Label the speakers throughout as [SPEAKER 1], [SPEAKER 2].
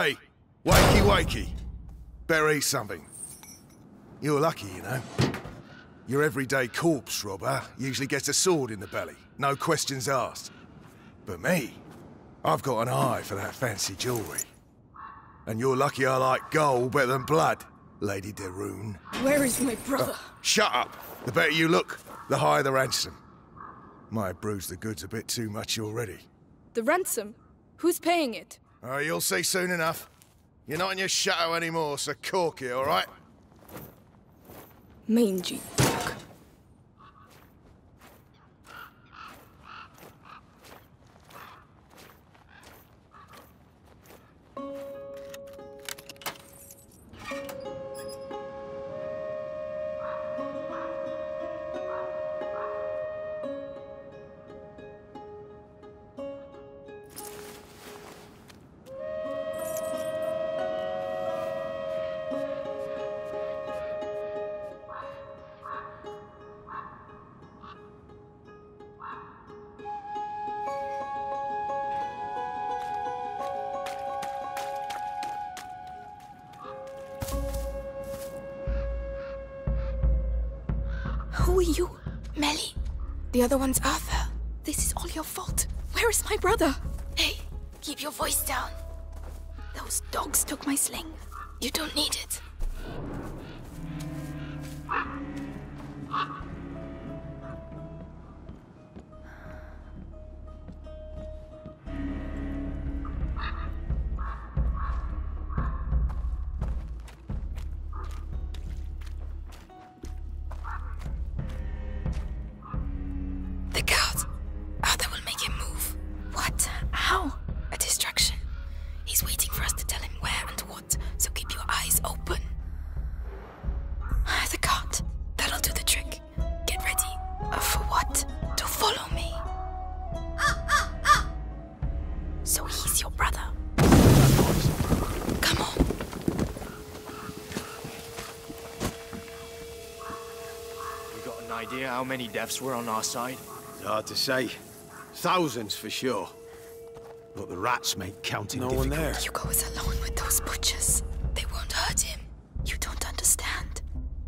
[SPEAKER 1] Hey, wakey wakey. Better eat something. You're lucky, you know. Your everyday corpse robber usually gets a sword in the belly, no questions asked. But me, I've got an eye for that fancy jewellery. And you're lucky I like gold better than blood, Lady de Rune.
[SPEAKER 2] Where is my brother?
[SPEAKER 1] Uh, shut up! The better you look, the higher the ransom. Might have bruised the goods a bit too much already.
[SPEAKER 2] The ransom? Who's paying it?
[SPEAKER 1] Oh, you'll see soon enough. You're not in your shadow anymore, so cork it, all right?
[SPEAKER 2] Mangy dog. Who are you? Mélie? The other one's Arthur. This is all your fault. Where is my brother? Hey, keep your voice down. Those dogs took my sling. You don't need it.
[SPEAKER 3] Idea how many deaths were on our side?
[SPEAKER 4] It's hard to say. Thousands for sure. But the rats make counting
[SPEAKER 5] No
[SPEAKER 4] difficult.
[SPEAKER 5] one there.
[SPEAKER 2] Hugo is alone with those butchers. They won't hurt him. You don't understand.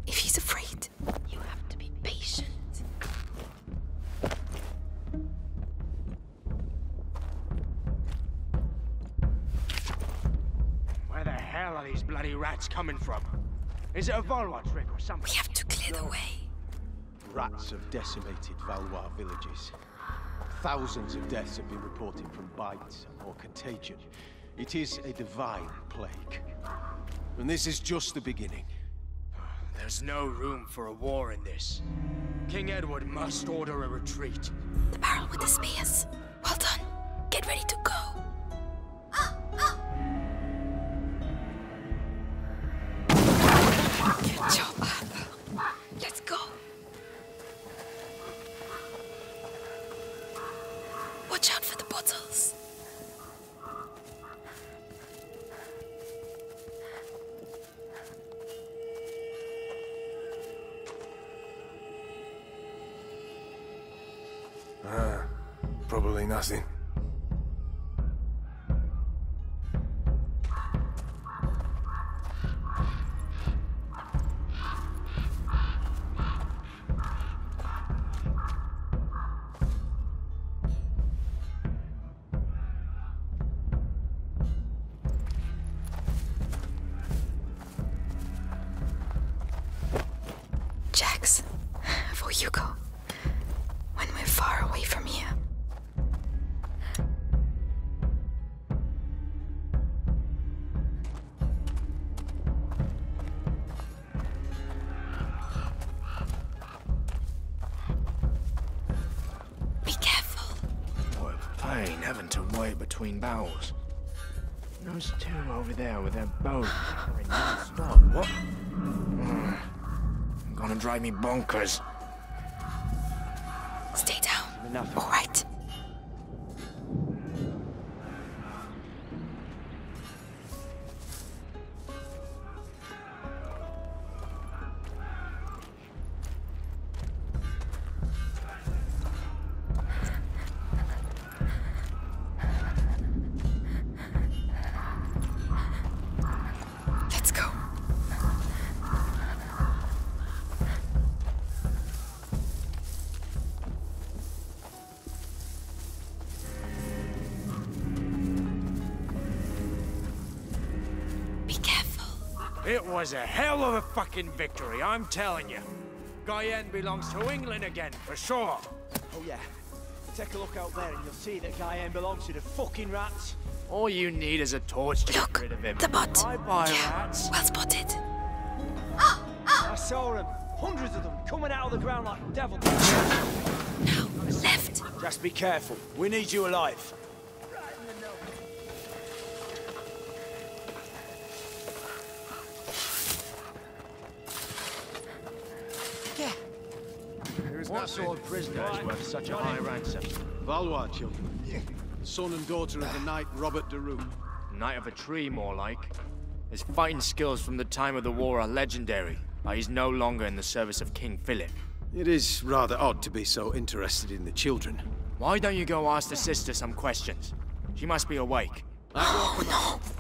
[SPEAKER 2] If he's afraid, you have to be patient.
[SPEAKER 3] Where the hell are these bloody rats coming from? Is it a Valois trick or something?
[SPEAKER 2] We have to clear the way.
[SPEAKER 4] Rats have decimated Valois villages. Thousands of deaths have been reported from bites or contagion. It is a divine plague. And this is just the beginning.
[SPEAKER 3] There's no room for a war in this. King Edward must order a retreat.
[SPEAKER 2] The barrel with the spears. Well done. Get ready to go.
[SPEAKER 3] What a having to wait between battles. Those two over there with their bows firing non-stop. What? Mm. Gonna drive me bonkers.
[SPEAKER 2] Stay down.
[SPEAKER 3] Enough.
[SPEAKER 2] All right.
[SPEAKER 3] It was a hell of a fucking victory, I'm telling you. Guyenne belongs to England again, for sure.
[SPEAKER 5] Oh yeah. Take a look out there and you'll see that Guyenne belongs to the fucking rats.
[SPEAKER 3] All you need is a torch to
[SPEAKER 2] Look,
[SPEAKER 3] get rid of him.
[SPEAKER 2] the bot.
[SPEAKER 3] Bye-bye,
[SPEAKER 2] yeah,
[SPEAKER 3] rats.
[SPEAKER 2] well spotted.
[SPEAKER 5] I saw them. Hundreds of them coming out of the ground like devils.
[SPEAKER 2] Now, left.
[SPEAKER 5] Just be careful. We need you alive.
[SPEAKER 3] What sort of prisoner is worth such a high ransom?
[SPEAKER 4] Valois children. Son and daughter of the knight Robert de Rune.
[SPEAKER 3] Knight of a tree, more like. His fighting skills from the time of the war are legendary, but he's no longer in the service of King Philip.
[SPEAKER 4] It is rather odd to be so interested in the children.
[SPEAKER 3] Why don't you go ask the sister some questions? She must be awake.
[SPEAKER 2] Oh no,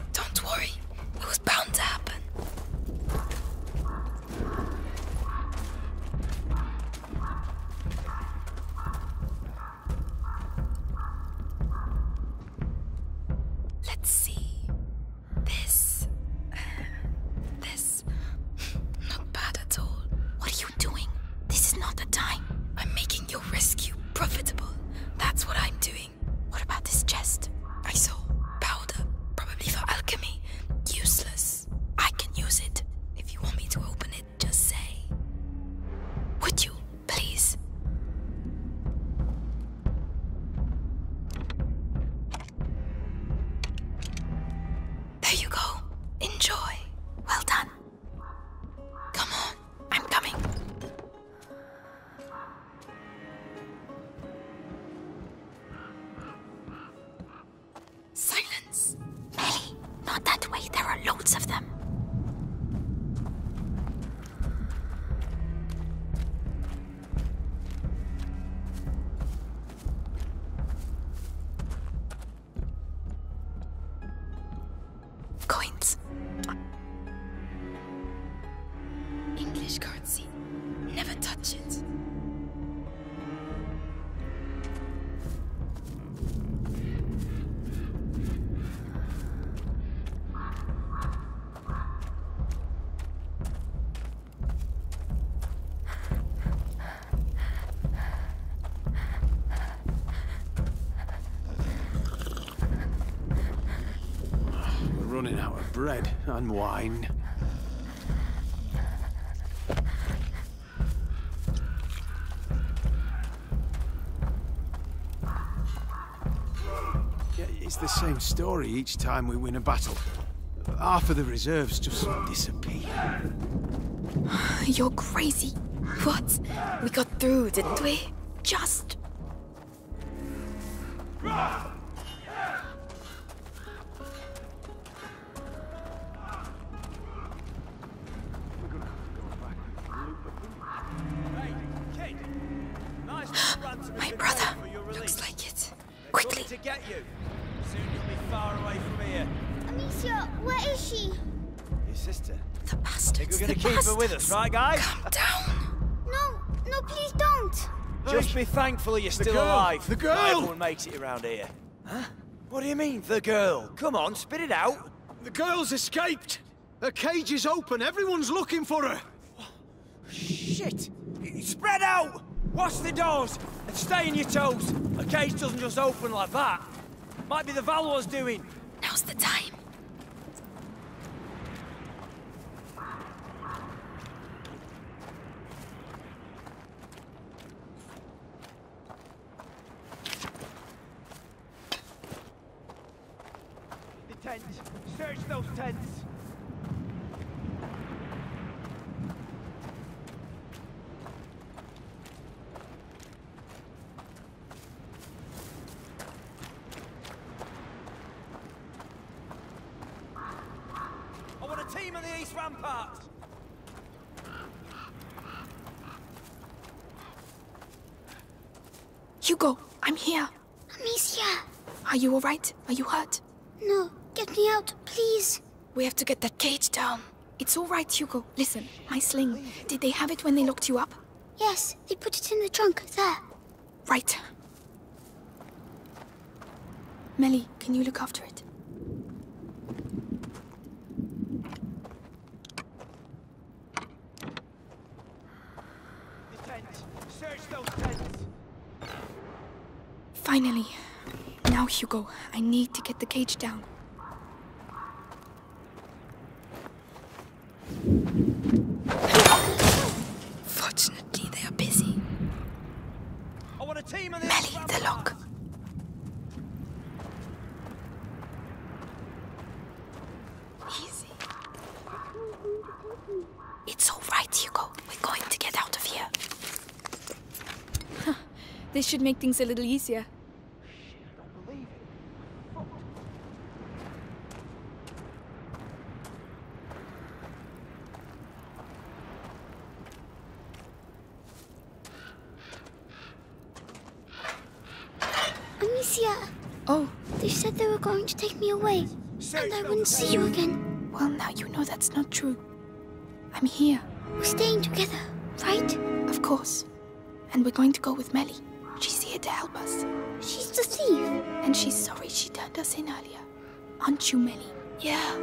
[SPEAKER 4] running out of bread and wine. It's the same story each time we win a battle. Half of the reserves just disappear.
[SPEAKER 2] You're crazy. What? We got through, didn't we? Just.
[SPEAKER 5] Get you. Soon you'll be far away from here.
[SPEAKER 6] Amicia, where is she?
[SPEAKER 5] Your sister.
[SPEAKER 2] The bastards.
[SPEAKER 5] Think we're gonna keep her with us, right, guys?
[SPEAKER 2] Calm down.
[SPEAKER 6] No, no, please don't.
[SPEAKER 5] Just be thankful you're still
[SPEAKER 4] girl,
[SPEAKER 5] alive.
[SPEAKER 4] the girl.
[SPEAKER 5] Not everyone makes it around here. Huh? What do you mean, the girl? Come on, spit it out.
[SPEAKER 4] The girl's escaped! Her cage is open, everyone's looking for her!
[SPEAKER 5] Shit! Spread out! Watch the doors and stay on your toes. A cage doesn't just open like that. Might be the Valois doing.
[SPEAKER 2] Now's the time.
[SPEAKER 5] The tents. Search those tents. I want a team east ramparts.
[SPEAKER 2] Hugo, I'm here.
[SPEAKER 6] Amicia.
[SPEAKER 2] Are you alright? Are you hurt?
[SPEAKER 6] No, get me out, please.
[SPEAKER 2] We have to get that cage down. It's alright, Hugo. Listen, my sling. Did they have it when they locked you up?
[SPEAKER 6] Yes, they put it in the trunk, there.
[SPEAKER 2] Right. Mélie, can you look after it?
[SPEAKER 5] tents. Search those tents.
[SPEAKER 2] Finally. Now, Hugo, I need to get the cage down. Fortunately, they are busy.
[SPEAKER 5] I want a team of the
[SPEAKER 2] Mélie, the lock. Easy. It's all right, Hugo. We're going to get out of here. this should make things a little easier.
[SPEAKER 6] Amicia,
[SPEAKER 2] Oh,
[SPEAKER 6] they said they were going to take me away, and I wouldn't see you again.
[SPEAKER 2] well, now you know that's not true. I'm here,
[SPEAKER 6] We're staying together, right?
[SPEAKER 2] of course. And we're going to go with Mélie. She's here to help us.
[SPEAKER 6] She's the thief.
[SPEAKER 2] And she's sorry she turned us in earlier. Aren't you, Mélie? Yeah,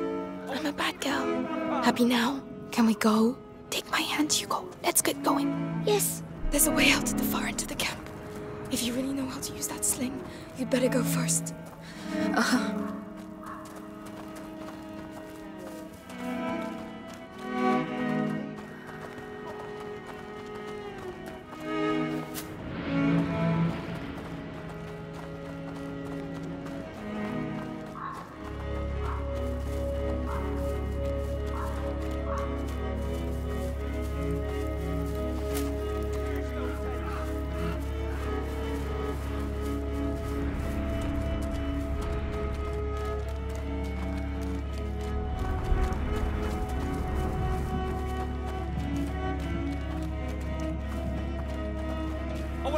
[SPEAKER 2] I'm a bad girl. Happy now? Can we go? Take my hand, Hugo. Let's get going.
[SPEAKER 6] Yes,
[SPEAKER 2] There's a way out at the far end of the camp. If you really know how to use that sling, you'd better go first. Uh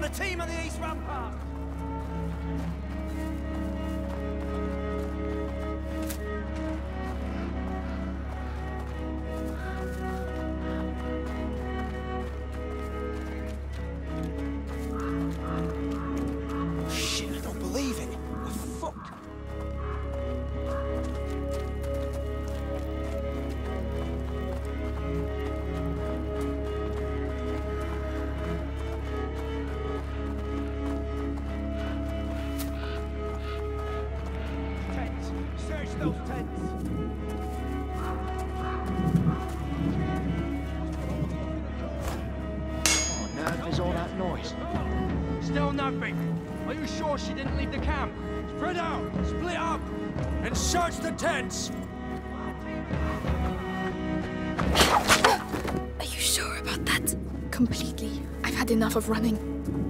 [SPEAKER 5] team on the east rampart. Are you sure she didn't leave the camp? Spread out, split up, and search the tents.
[SPEAKER 2] Are you sure about that? Completely. I've had enough of running.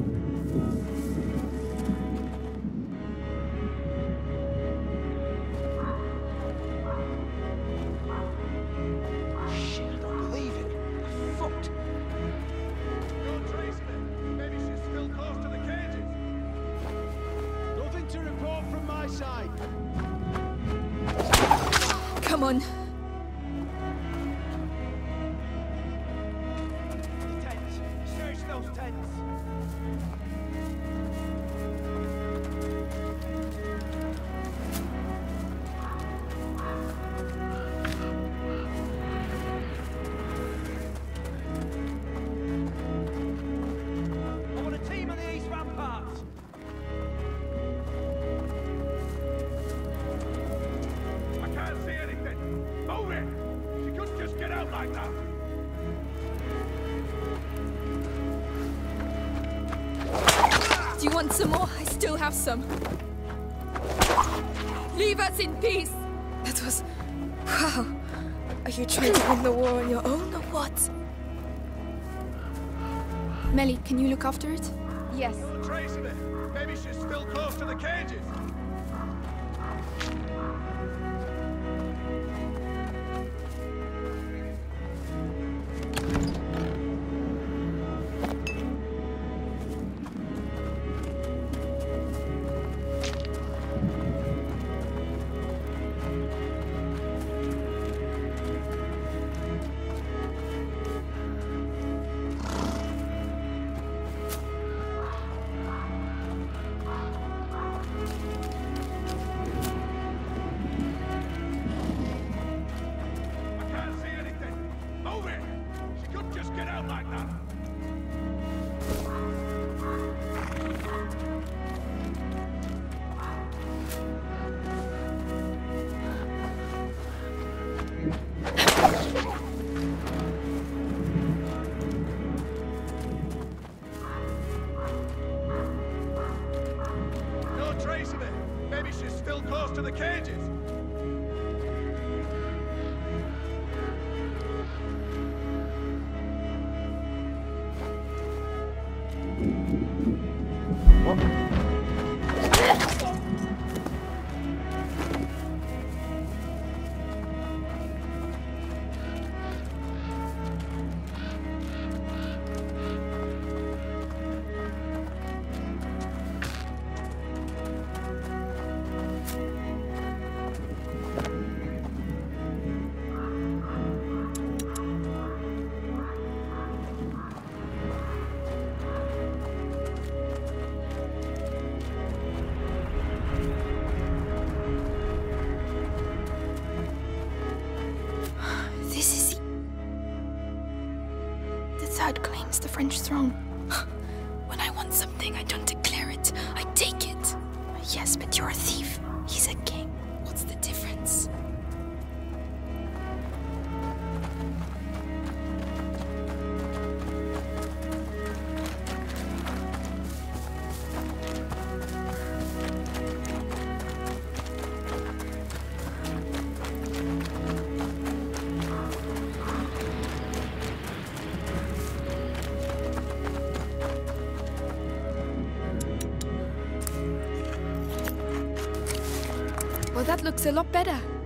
[SPEAKER 2] Come on.
[SPEAKER 1] Like that.
[SPEAKER 2] Do you want some more? I still have some. Leave us in peace! That was. Wow. Are you trying to win the war on your own or what? Mélie, can you look after it? Yes.
[SPEAKER 1] Tracing it. Maybe she's still close to the cages.
[SPEAKER 2] French throne. Looks a lot better.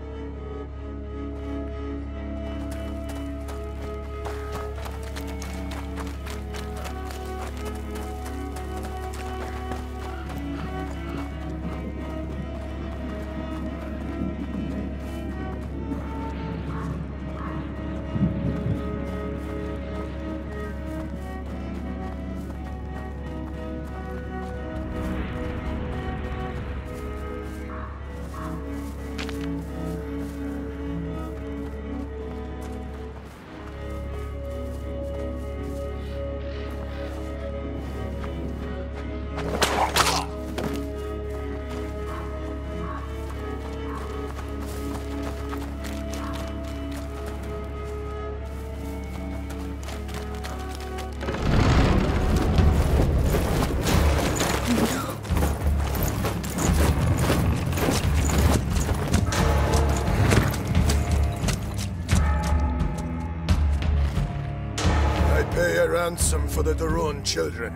[SPEAKER 1] Ransom for the de Rune children,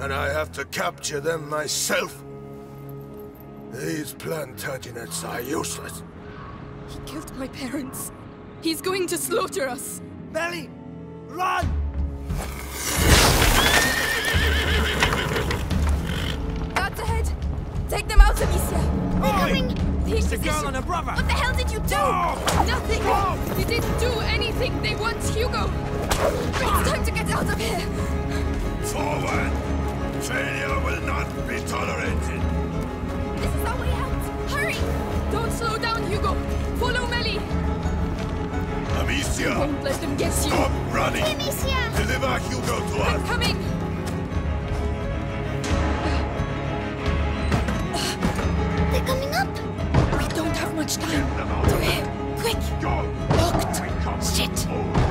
[SPEAKER 1] and I have to capture them myself. These Plantagenets are useless.
[SPEAKER 2] He killed my parents. He's going to slaughter us.
[SPEAKER 5] Mélie! Run!
[SPEAKER 2] Guards ahead! Take them out, Amicia!
[SPEAKER 5] Oi!
[SPEAKER 2] The
[SPEAKER 5] It's the girl and her brother!
[SPEAKER 2] What the hell did you do? Oh! Nothing! Oh! You didn't do anything! They want Hugo! It's time get out of here!
[SPEAKER 1] Forward! Failure will not be tolerated.
[SPEAKER 2] This is our way out! Hurry! Don't slow down, Hugo! Follow Mélie!
[SPEAKER 1] Amicia,
[SPEAKER 2] Won't let them get you!
[SPEAKER 1] stop running!
[SPEAKER 6] Amicia!
[SPEAKER 1] Deliver Hugo to
[SPEAKER 2] I'm
[SPEAKER 1] us!
[SPEAKER 2] coming!
[SPEAKER 6] They're coming up!
[SPEAKER 2] We don't have much time! They're here! Quick! Locked! Shit! Go!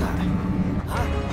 [SPEAKER 2] Watch it!